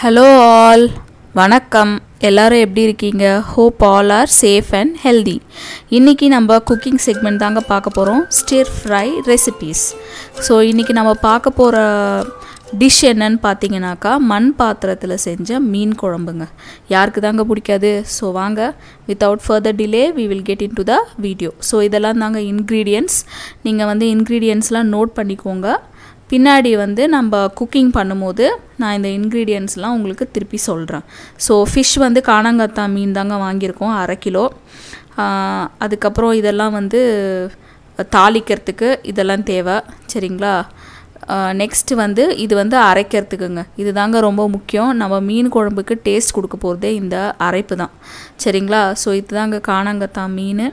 Hello all வணக்கம். எல்லாரும் எப்படி இருக்கீங்க? Hope all are safe and healthy இன்றைக்கி நம்ம குக்கிங் செக்மெண்ட் தாங்க பார்க்க போகிறோம் ஸ்டிர் ஃப்ரை ரெசிபீஸ் ஸோ இன்றைக்கி நம்ம பார்க்க போகிற டிஷ் என்னன்னு பார்த்தீங்கன்னாக்கா மண் பாத்திரத்தில் செஞ்ச மீன் குழம்புங்க. யாருக்கு தாங்க பிடிக்காது? ஸோ வாங்க. Without further delay we will get into the video so இதெல்லாம் தாங்க இன்க்ரீடியன்ட்ஸ் நீங்கள் வந்து இன்க்ரீடியன்ட்ஸ்லாம் நோட் பண்ணிக்கோங்க. பின்னாடி வந்து நம்ம குக்கிங் பண்ணும்போது நான் இந்த இன்க்ரீடியன்ட்ஸ்லாம் உங்களுக்கு திருப்பி சொல்கிறேன் ஸோ ஃபிஷ் வந்து காணாங்கத்தா மீன் தாங்க வாங்கியிருக்கோம் அரை கிலோ. அதுக்கப்புறம் இதெல்லாம் வந்து தாளிக்கிறதுக்கு இதெல்லாம் தேவை. சரிங்களா? நெக்ஸ்ட்டு வந்து இது வந்து அரைக்கிறதுக்குங்க. இது தாங்க ரொம்ப முக்கியம். நம்ம மீன் குழம்புக்கு டேஸ்ட் கொடுக்க போகிறதே இந்த அரைப்பு தான். சரிங்களா? ஸோ இதுதாங்க காணாங்கத்தா மீன்.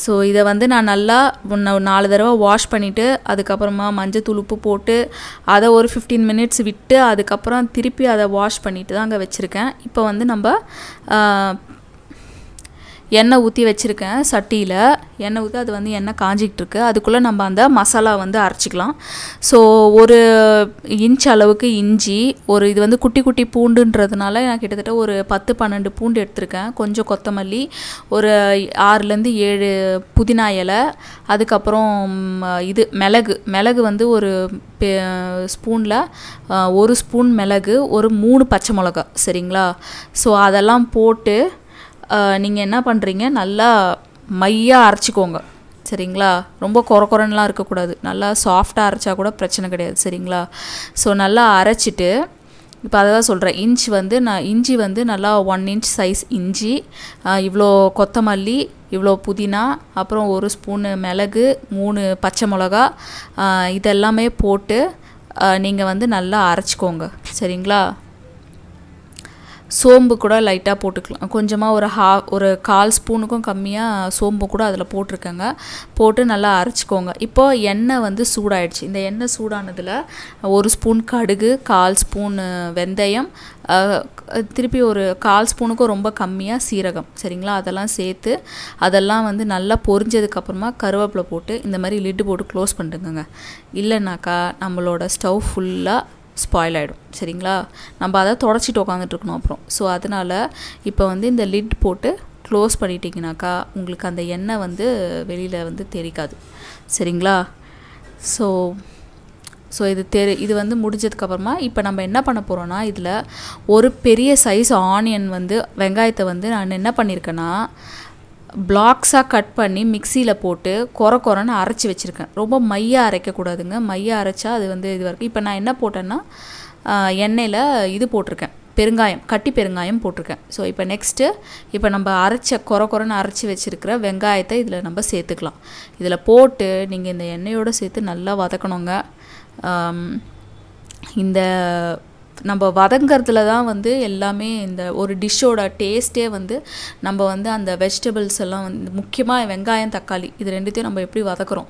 ஸோ இதை வந்து நான் நல்லா நாலு தடவை வாஷ் பண்ணிவிட்டு அதுக்கப்புறமா மஞ்சள் உப்பு போட்டு அதை ஒரு ஃபிஃப்டீன் மினிட்ஸ் விட்டு அதுக்கப்புறம் திருப்பி அதை வாஷ் பண்ணிவிட்டு தான் அங்கே வச்சுருக்கேன். இப்போ வந்து நம்ம எண்ணெய் ஊற்றி வச்சுருக்கேன் சட்டியில். எண்ணெய் ஊற்றி அது வந்து எண்ணெய் காஞ்சிக்கிட்டு இருக்கு அதுக்குள்ளே நம்ம அந்த மசாலா வந்து அரைச்சிக்கலாம். ஸோ ஒரு இன்ச் அளவுக்கு இஞ்சி ஒரு இது வந்து குட்டி குட்டி பூண்டுன்றதுனால நான் கிட்டத்தட்ட ஒரு பத்து பன்னெண்டு பூண்டு எடுத்திருக்கேன். கொஞ்சம் கொத்தமல்லி ஒரு ஆறுலேருந்து ஏழு புதினா இலை அதுக்கப்புறம் இது மிளகு. மிளகு வந்து ஒரு ஸ்பூனில் ஒரு ஸ்பூன் மிளகு ஒரு மூணு பச்சை மிளகா. சரிங்களா? ஸோ அதெல்லாம் போட்டு நீங்கள் என்ன பண்ணுறீங்க நல்லா மையாக அரைச்சிக்கோங்க. சரிங்களா? ரொம்ப குறை இருக்கக்கூடாது. நல்லா சாஃப்டாக அரைச்சா கூட பிரச்சனை கிடையாது. சரிங்களா? ஸோ நல்லா அரைச்சிட்டு இப்போ அதை தான் சொல்கிறேன் இன்ச் வந்து நான் இஞ்சி வந்து நல்லா ஒன் இன்ச் சைஸ் இஞ்சி இவ்வளோ கொத்தமல்லி இவ்வளோ புதினா அப்புறம் ஒரு ஸ்பூனு மிளகு மூணு பச்சை மிளகா இதெல்லாமே போட்டு நீங்கள் வந்து நல்லா அரைச்சிக்கோங்க. சரிங்களா? சோம்பு கூட லைட்டாக போட்டுக்கலாம். கொஞ்சமாக ஒரு ஹா ஒரு கால் ஸ்பூனுக்கும் கம்மியாக சோம்பு கூட அதில் போட்டிருக்கேங்க. போட்டு நல்லா அரைச்சிக்கோங்க. இப்போ எண்ணெய் வந்து சூடாயிடுச்சு. இந்த எண்ணெய் சூடானதில் ஒரு ஸ்பூன் கடுகு கால் ஸ்பூன் வெந்தயம் திருப்பி ஒரு கால் ஸ்பூனுக்கும் ரொம்ப கம்மியாக சீரகம். சரிங்களா? அதெல்லாம் சேர்த்து அதெல்லாம் வந்து நல்லா பொரிஞ்சதுக்கப்புறமா கருவேப்பிலை போட்டு இந்த மாதிரி லிட்டு போட்டு க்ளோஸ் பண்ணிட்டுங்க இல்லைனாக்கா நம்மளோட ஸ்டவ் ஃபுல்லாக ஸ்பாயில் ஆகிடும் சரிங்களா? நம்ம அதை தொடச்சிட்டு உட்காந்துட்ருக்கணும் அப்புறம். ஸோ அதனால் இப்போ வந்து இந்த லிட் போட்டு க்ளோஸ் பண்ணிட்டீங்கனாக்கா உங்களுக்கு அந்த எண்ணெய் வந்து வெளியில் வந்து தெரிக்காது. சரிங்களா? ஸோ ஸோ இது தெரி இது வந்து முடிஞ்சதுக்கப்புறமா இப்போ நம்ம என்ன பண்ண போகிறோன்னா இதில் ஒரு பெரிய சைஸ் ஆனியன் வந்து வெங்காயத்தை வந்து நான் என்ன பண்ணியிருக்கேன்னா பிளாக்ஸாக கட் பண்ணி மிக்சியில் போட்டு குறை குறைன்னு அரைச்சி வச்சுருக்கேன். ரொம்ப மையாக அரைக்கக்கூடாதுங்க. மையாக அரைச்சா அது வந்து இது வரைக்கும். இப்போ நான் என்ன போட்டேன்னா எண்ணெயில் இது போட்டிருக்கேன். பெருங்காயம் கட்டி பெருங்காயம் போட்டிருக்கேன். ஸோ இப்போ நெக்ஸ்ட்டு இப்போ நம்ம அரைச்ச குறை குறைன்னு அரைச்சி வச்சுருக்கிற வெங்காயத்தை இதில் நம்ம சேர்த்துக்கலாம். இதில் போட்டு நீங்கள் இந்த எண்ணெயோடு சேர்த்து நல்லா வதக்கணுங்க. இந்த நம்ம வதங்கிறதுல தான் வந்து எல்லாமே இந்த ஒரு டிஷ்ஷோட டேஸ்ட்டே வந்து நம்ம வந்து அந்த வெஜிடபிள்ஸ் எல்லாம் வந்து முக்கியமாக வெங்காயம் தக்காளி இது ரெண்டுத்தையும் நம்ம எப்படி வதக்குறோம்?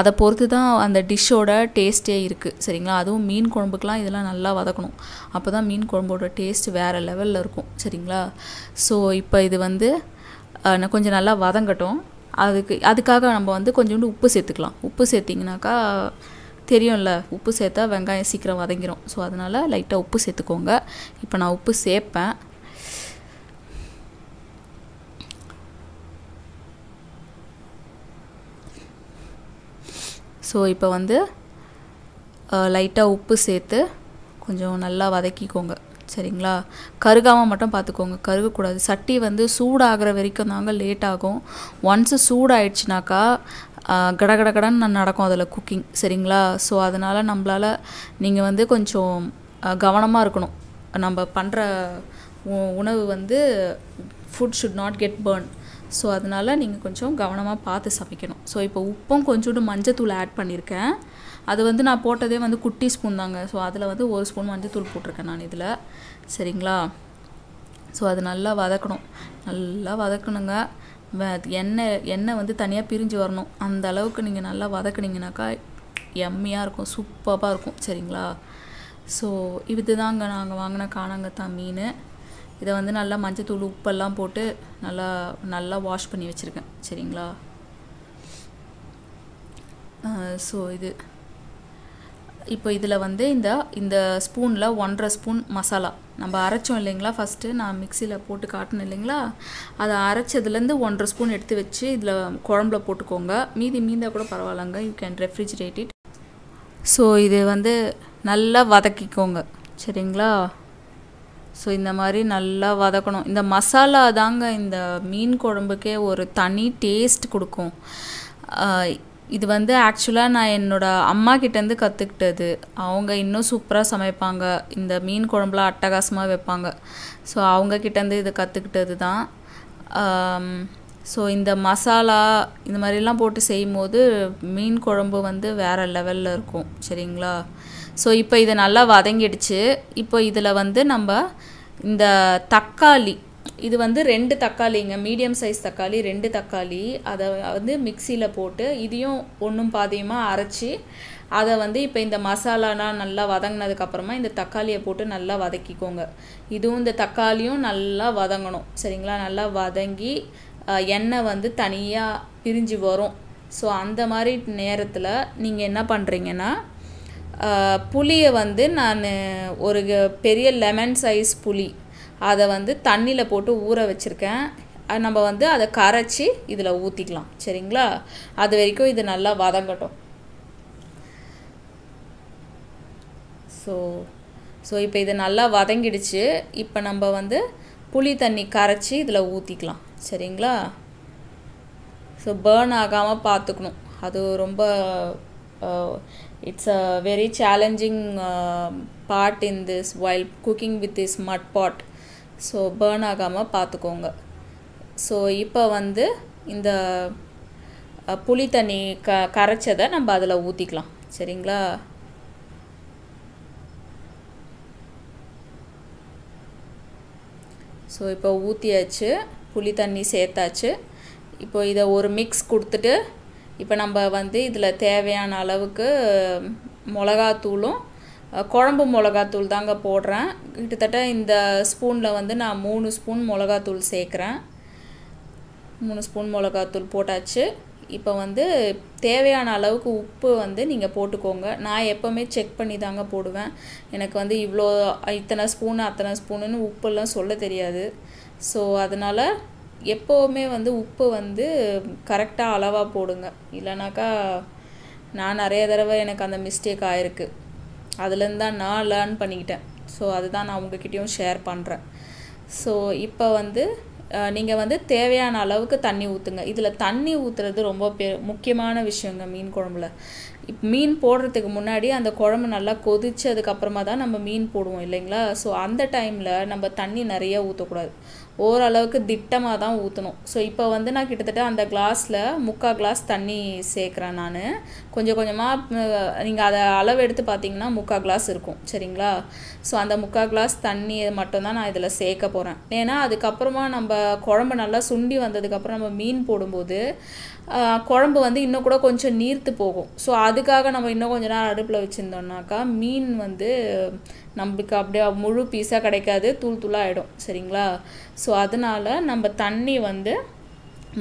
அதை பொறுத்து தான் அந்த டிஷ்ஷோட டேஸ்ட்டே இருக்குது சரிங்களா? அதுவும் மீன் குழம்புக்கெலாம் இதெல்லாம் நல்லா வதக்கணும். அப்போ தான் மீன் குழம்போட டேஸ்ட் வேறு லெவலில் இருக்கும். சரிங்களா? ஸோ இப்போ இது வந்து கொஞ்சம் நல்லா வதங்கட்டும். அதுக்கு அதுக்காக நம்ம வந்து கொஞ்சோண்டு உப்பு சேர்த்துக்கலாம். உப்பு சேர்த்திங்கனாக்கா தெரியும்ல உப்பு சேர்த்தா வெங்காயம் சீக்கிரம் வதங்கிரும். ஸோ அதனால் லைட்டாக உப்பு சேர்த்துக்கோங்க. இப்போ நான் உப்பு சேர்ப்பேன். ஸோ இப்போ வந்து லைட்டாக உப்பு சேர்த்து கொஞ்சம் நல்லா வதக்கிக்கோங்க. சரிங்களா? கருகாமல் மட்டும் பார்த்துக்கோங்க. கருகக்கூடாது. சட்டி வந்து சூடாகிற வரைக்கும் தாங்க லேட் ஆகும். ஒன்ஸு சூடாயிடுச்சுனாக்கா கட கட கடன்னு நடக்கும் அதில் குக்கிங் சரிங்களா? ஸோ அதனால் நம்மளால் நீங்கள் வந்து கொஞ்சம் கவனமாக இருக்கணும். நம்ம பண்ணுற உணவு வந்து food should not get burn so அதனால் நீங்கள் கொஞ்சம் கவனமாக பார்த்து சமைக்கணும். ஸோ இப்போ உப்பும் கொஞ்சோண்டு மஞ்சத்தூள் ஆட் பண்ணியிருக்கேன். அது வந்து நான் போட்டதே வந்து குட்டி ஸ்பூன் தாங்க. ஸோ அதில் வந்து ஒரு ஸ்பூன் மஞ்சத்தூள் போட்டிருக்கேன் நான் இதில். சரிங்களா? ஸோ அது நல்லா வதக்கணும். நல்லா வதக்கணுங்க. எண்ணெய் எண்ணெய் வந்து தனியாக பிரிஞ்சு வரணும். அந்த அளவுக்கு நீங்கள் நல்லா வதக்குனீங்கனாக்கா எம்மியாக இருக்கும். சூப்பராக இருக்கும். சரிங்களா? ஸோ இது தாங்க நாங்கள் வாங்கின காணாங்கத்தான் மீன். இதை வந்து நல்லா மஞ்சத்தூள் உப்பெல்லாம் போட்டு நல்லா நல்லா வாஷ் பண்ணி வச்சுருக்கேன். சரிங்களா? ஸோ இது. இப்போ இதில் வந்து இந்த இந்த ஸ்பூனில் ஒன்றரை ஸ்பூன் மசாலா. நம்ம அரைச்சோம் இல்லைங்களா ஃபஸ்ட்டு நான் மிக்சியில் போட்டு காட்டினேன் இல்லைங்களா? அதை அரைச்சதுலேருந்து ஒன்றரை ஸ்பூன் எடுத்து வச்சு இதில் குழம்புல போட்டுக்கோங்க. மீதி மீந்தால் கூட பரவாயில்லங்க. You can refrigerate it so இது வந்து நல்லா வதக்கிக்கோங்க. சரிங்களா? ஸோ இந்த மாதிரி நல்லா வதக்கணும். இந்த மசாலா தாங்க இந்த மீன் குழம்புக்கே ஒரு தனி டேஸ்ட் கொடுக்கும். இது வந்து ஆக்சுவலாக நான் என்னோடய அம்மா கிட்டேருந்து கற்றுக்கிட்டது அவங்க இன்னும் சூப்பராக சமைப்பாங்க. இந்த மீன் குழம்புலாம் அட்டகாசமாக வைப்பாங்க. ஸோ அவங்க கிட்டேருந்து இதை கற்றுக்கிட்டது தான் ஸோ இந்த மசாலா இந்த மாதிரிலாம் போட்டு செய்யும்போது மீன் குழம்பு வந்து வேறு லெவலில் இருக்கும். சரிங்களா? ஸோ இப்போ இதை நல்லா வதங்கிடுச்சு. இப்போ இதில் வந்து நம்ம இந்த தக்காளி இது வந்து ரெண்டு தக்காளிங்க. மீடியம் சைஸ் தக்காளி ரெண்டு தக்காளி. அதை வந்து மிக்சியில் போட்டு இதையும் ஒன்றும் பாதியமாக அரைச்சி அதை வந்து இப்போ இந்த மசாலாலாம் நல்லா வதங்கினதுக்கப்புறமா இந்த தக்காளியை போட்டு நல்லா வதக்கிக்கோங்க. இதுவும் இந்த தக்காளியும் நல்லா வதங்கணும். சரிங்களா? நல்லா வதங்கி எண்ணெய் வந்து தனியாக பிரிஞ்சு வரும். ஸோ அந்த மாதிரி நேரத்தில் நீங்கள் என்ன பண்ணுறீங்கன்னா புளியை வந்து நான் ஒரு பெரிய லெமன் சைஸ் புளி அதை வந்து தண்ணியில் போட்டு ஊற வச்சுருக்கேன். நம்ம வந்து அதை கரைச்சி இதில் ஊற்றிக்கலாம் சரிங்களா? அது வரைக்கும் இது நல்லா வதங்கட்டும். ஸோ ஸோ இப்போ இது நல்லா வதங்கிடுச்சு. இப்போ நம்ம வந்து புளி தண்ணி கரைச்சி இதில் ஊற்றிக்கலாம் சரிங்களா? ஸோ பேர்ன் ஆகாமல் பார்த்துக்கணும் அது ரொம்ப it's a very challenging part in this while cooking with this mud pot so burn ஆகாமல் பார்த்துக்கோங்க ஸோ இப்போ வந்து இந்த புளி தண்ணி க கரைச்சதை நம்ம அதில் ஊற்றிக்கலாம் சரிங்களா? ஸோ இப்போ ஊற்றியாச்சு புளி தண்ணி சேர்த்தாச்சு. இப்போ இதை ஒரு மிக்ஸ் கொடுத்துட்டு இப்போ நம்ம வந்து இதில் தேவையான அளவுக்கு மிளகாத்தூளும் குழம்பு மிளகாத்தூள் தாங்க போடுறேன். கிட்டத்தட்ட இந்த ஸ்பூனில் வந்து நான் மூணு ஸ்பூன் மிளகாத்தூள் சேர்க்குறேன். மூணு ஸ்பூன் மிளகாத்தூள் போட்டாச்சு. இப்போ வந்து தேவையான அளவுக்கு உப்பு வந்து நீங்கள் போட்டுக்கோங்க. நான் எப்போவுமே செக் பண்ணி தாங்க போடுவேன். எனக்கு வந்து இவ்வளோ இத்தனை ஸ்பூனு அத்தனை ஸ்பூனுன்னு உப்பெல்லாம் சொல்ல தெரியாது. ஸோ அதனால் எப்போவுமே வந்து உப்பு வந்து கரெக்டாக அளவாக போடுங்க. இல்லைனாக்கா நான் நிறைய தடவை எனக்கு அந்த மிஸ்டேக் ஆயிருக்கு. அதுலேருந்து தான் நான் லேர்ன் பண்ணிக்கிட்டேன். ஸோ அதுதான் நான் உங்ககிட்டயும் ஷேர் பண்ணுறேன் ஸோ இப்போ வந்து நீங்கள் வந்து தேவையான அளவுக்கு தண்ணி ஊற்றுங்க இதில் தண்ணி ஊற்றுறது ரொம்ப பெ முக்கியமான விஷயங்க மீன் குழம்புல. இப் மீன் போடுறதுக்கு முன்னாடி அந்த குழம்பு நல்லா கொதிச்சதுக்கப்புறமா தான் நம்ம மீன் போடுவோம் இல்லைங்களா? ஸோ அந்த டைமில் நம்ம தண்ணி நிறைய ஊற்றக்கூடாது ஓரளவுக்கு திட்டமாக தான் ஊற்றணும் ஸோ இப்போ வந்து நான் கிட்டத்தட்ட அந்த கிளாஸில் முக்கால் கிளாஸ் தண்ணி சேர்க்குறேன் நான். கொஞ்சம் கொஞ்சமாக நீங்கள் அதை அளவு எடுத்து பார்த்தீங்கன்னா முக்கால் கிளாஸ் இருக்கும். சரிங்களா? ஸோ அந்த முக்கால் கிளாஸ் தண்ணி மட்டும்தான் நான் இதில் சேர்க்க போகிறேன் ஏன்னா அதுக்கப்புறமா நம்ம குழம்பு நல்லா சுண்டி வந்ததுக்கப்புறம் நம்ம மீன் போடும்போது குழம்பு வந்து இன்னும் கூட கொஞ்சம் நீர்த்து போகும். ஸோ அதுக்காக நம்ம இன்னும் கொஞ்ச நேரம் அடுப்பில் வச்சுருந்தோம்னாக்கா மீன் வந்து நம்மளுக்கு அப்படியே முழு பீஸாக கிடைக்காது தூள் தூளாக ஆகிடும் சரிங்களா? ஸோ அதனால் நம்ம தண்ணி வந்து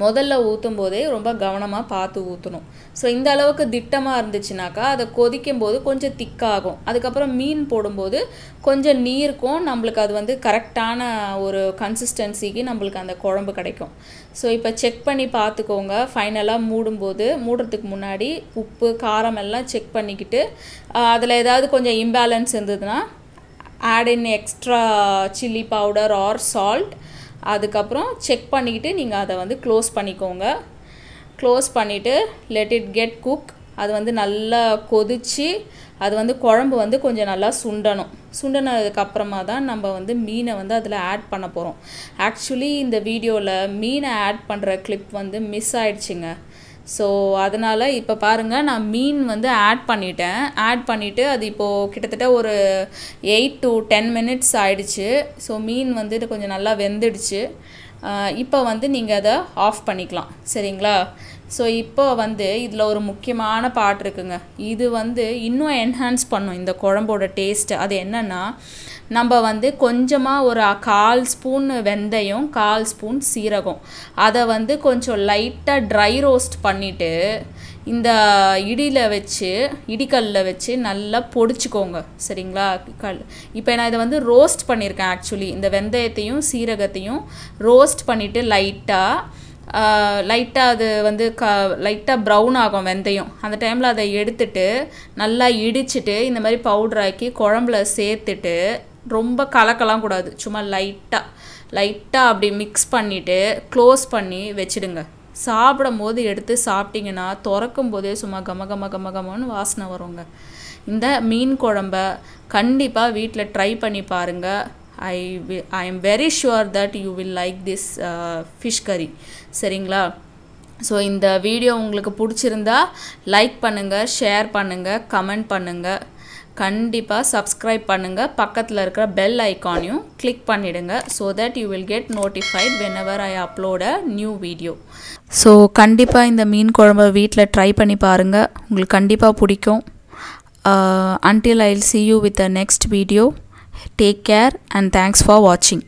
முதல்ல ஊற்றும் போதே ரொம்ப கவனமாக பார்த்து ஊற்றணும் ஸோ இந்த அளவுக்கு திட்டமாக இருந்துச்சுனாக்கா அதை கொதிக்கும் போது கொஞ்சம் திக்காகும். அதுக்கப்புறம் மீன் போடும்போது கொஞ்சம் நீருக்கும் நம்மளுக்கு அது வந்து கரெக்டான ஒரு கன்சிஸ்டன்சிக்கு நம்மளுக்கு அந்த குழம்பு கிடைக்கும். ஸோ இப்போ செக் பண்ணி பார்த்துக்கோங்க. ஃபைனலாக மூடும்போது மூடுறதுக்கு முன்னாடி உப்பு காரம் எல்லாம் செக் பண்ணிக்கிட்டு அதில் ஏதாவது கொஞ்சம் இம்பேலன்ஸ் இருந்ததுன்னா add in extra chilli powder or salt அதுக்கப்புறம் செக் பண்ணிக்கிட்டு நீங்கள் அதை வந்து க்ளோஸ் பண்ணிக்கோங்க. க்ளோஸ் பண்ணிவிட்டு லெட் இட் கெட் குக் அது வந்து நல்லா கொதித்து அது வந்து குழம்பு வந்து கொஞ்சம் நல்லா சுண்டணும். சுண்டினதுக்கப்புறமா தான் நம்ம வந்து மீனை வந்து அதில் ஆட் பண்ண போகிறோம் ஆக்சுவலி இந்த வீடியோவில் மீனை ஆட் பண்ணுற கிளிப் வந்து மிஸ் ஆயிடுச்சுங்க. ஸோ அதனால் இப்போ பாருங்கள் நான் மீன் வந்து ஆட் பண்ணிட்டேன். ஆட் பண்ணிவிட்டு அது இப்போது கிட்டத்தட்ட ஒரு எயிட் டு டென் மினிட்ஸ் ஆயிடுச்சு. ஸோ மீன் வந்துட்டு கொஞ்சம் நல்லா வெந்துடுச்சு. இப்போ வந்து நீங்கள் அதை ஆஃப் பண்ணிக்கலாம். சரிங்களா? ஸோ இப்போ வந்து இதில் ஒரு முக்கியமான பாட்டு இருக்குங்க. இது வந்து இன்னும் என்ஹான்ஸ் பண்ணும் இந்த குழம்போட டேஸ்ட்டு அது என்னென்னா நம்ம வந்து கொஞ்சமாக ஒரு கால் ஸ்பூன் வெந்தயம் கால் ஸ்பூன் சீரகம். அதை வந்து கொஞ்சம் லைட்டாக ட்ரை ரோஸ்ட் பண்ணிவிட்டு இந்த இடியில் வச்சு இடிக்கல்லில் வச்சு நல்லா பொடிச்சுக்கோங்க. சரிங்களா? கல் இப்போ நான் இதை வந்து ரோஸ்ட் பண்ணியிருக்கேன் ஆக்சுவலி இந்த வெந்தயத்தையும் சீரகத்தையும் ரோஸ்ட் பண்ணிவிட்டு லைட்டாக லைட்டாக அது வந்து க லைட்டாக ப்ரௌன் ஆகும் வெந்தயம். அந்த டைமில் அதை எடுத்துட்டு நல்லா இடிச்சிட்டு இந்த மாதிரி பவுடர் ஆக்கி குழம்புல சேர்த்துட்டு ரொம்ப கலக்கலாம் கூடாது. சும்மா லைட்டாக லைட்டாக அப்படி மிக்ஸ் பண்ணிவிட்டு க்ளோஸ் பண்ணி வச்சிடுங்க. சாப்பிடும் போது எடுத்து சாப்பிட்டிங்கன்னா திறக்கும் போதே சும்மா கம கம கம கமன்னு வாசனை வருங்க. இந்த மீன் குழம்ப கண்டிப்பாக வீட்டில் ட்ரை பண்ணி பாருங்கள் I we I am very sure that you will like this fish curry சரிங்களா? ஸோ இந்த வீடியோ உங்களுக்கு பிடிச்சிருந்தா லைக் பண்ணுங்கள் ஷேர் பண்ணுங்கள் கமெண்ட் பண்ணுங்கள் கண்டிப்பாக சப்ஸ்கிரைப் பண்ணுங்கள் பக்கத்தில் இருக்கிற பெல் ஐக்கானையும் கிளிக் பண்ணிவிடுங்க so that you will get notified whenever I upload a new video so கண்டிப்பாக இந்த மீன் குழம்பு வீட்டில் ட்ரை பண்ணி பாருங்கள் உங்களுக்கு கண்டிப்பாக பிடிக்கும். Until I see you with the next video Take care and thanks for watching.